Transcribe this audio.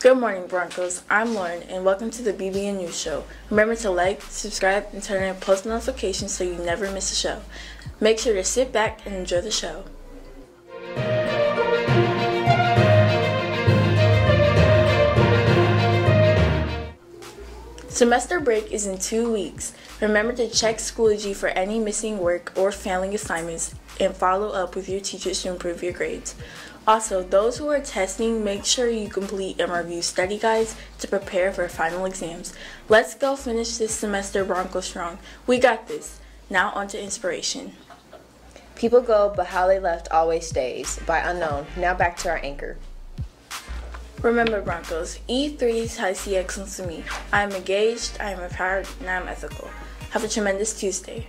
Good morning, Broncos. I'm Lauren, and welcome to the BBN News Show. Remember to like, subscribe, and turn on post notifications so you never miss a show. Make sure to sit back and enjoy the show. Semester break is in two weeks. Remember to check Schoology for any missing work or failing assignments and follow up with your teachers to improve your grades. Also, those who are testing, make sure you complete and review study guides to prepare for final exams. Let's go finish this semester Bronco strong. We got this. Now on to inspiration. People go, but how they left always stays. By Unknown. Now back to our anchor. Remember, Broncos, E3 ties the excellence to me. I am engaged, I am empowered, and I am ethical. Have a tremendous Tuesday.